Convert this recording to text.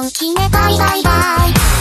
を決めバイバイバイ。